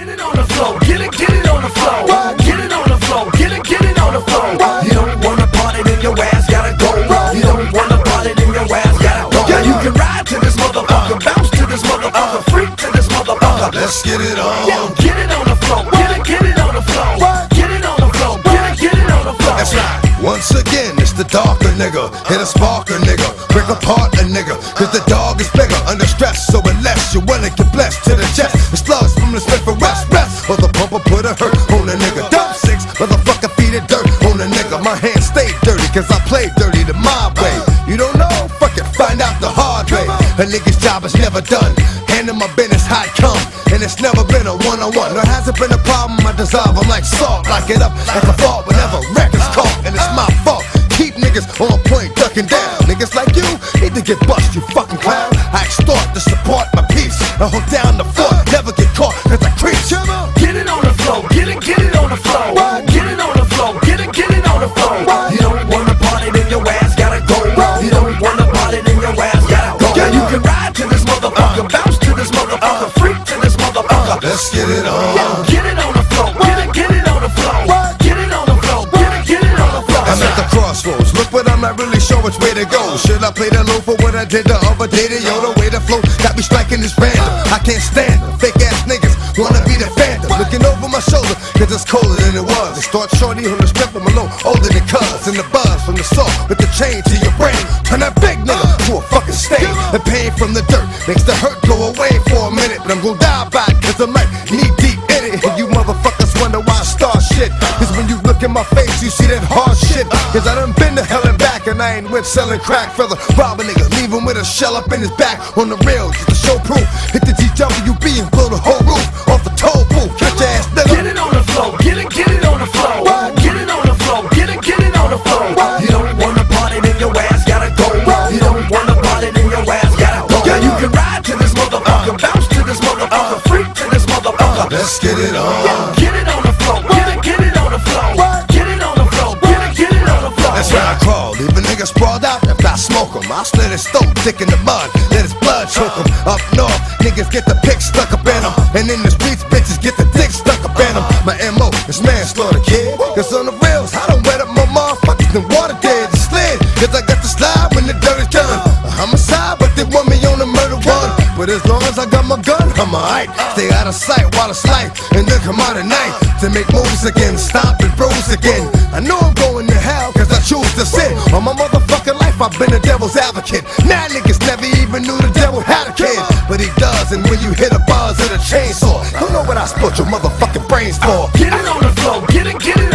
Get it on the floor, get it, get it on the floor. Get it on the floor, get it, get it on the floor. You don't wanna party, then your ass gotta go. You don't wanna party, then your ass gotta go. Yeah, you can ride to this motherfucker, bounce to this motherfucker, uh. freak to this motherfucker. Let's get it on. Get it on the floor, get it, get it on the floor. Get it on the floor, get it, get it on the floor. That's right. Once again, it's the darker nigga. Hit a sparker nigga. For rest, the pumper put a hurt on a nigga. Dump six, motherfucker feed it dirt on a nigga. My hands stay dirty cause I play dirty the my way. You don't know? Fuck it, find out the hard way. A nigga's job is never done. Handle my business it come. And it's never been a one on one. There hasn't been a problem I dissolve. I'm like salt, lock it up like a fault whenever records caught. And it's my fault. Keep niggas on point, ducking down. Niggas like you need to get bust, you fucking clown. I extort to support my peace. I hold down the fort, Let's get it on. Yeah, get it on the floor, get it, get it on the floor. Get it on the floor, get it, get it on the floor. I'm at the crossroads. Look, but I'm not really sure which way to go. Should I play the low for what I did the other day? To yo, the way the flow got me striking this random. I can't stand them. Fake ass niggas wanna be the phantom. Looking over my shoulder, cause it's colder than it was. They start shorty on the strip of my low, older than cuz. And the buzz from the salt with the chain to your brain. Turn that big nigga to a fucking stain. The pain from the dirt makes the hurt go away for a minute. But I'm gonna die look in my face, you see that hard shit. Cause I done been to hell and back, and I ain't with selling crack. Fella, rob a nigga, leave him with a shell up in his back. On the rail, just to show proof. Hit the GWB and blow the whole roof off crawl. Nigga sprawled out if I smoke him. I slit his throat, dick in the mud, let his blood choke him. Up north, niggas get the pick stuck up in them. And in the streets, bitches get the dick stuck up in them. My MO is manslaughter, kid. Cause on the rails, I don't wet up my motherfuckers and water dead. As long as I got my gun, I'm alright. Stay out of sight while it's light, and then come out at night to make moves again, stop and bruise again. I know I'm going to hell, cause I choose to sin. On my motherfucking life, I've been a devil's advocate. Now niggas never even knew the devil had a kid. But he does, and when you hit a buzz of a chainsaw, don't know what I split your motherfucking brains for. Get it on the floor, get it, get it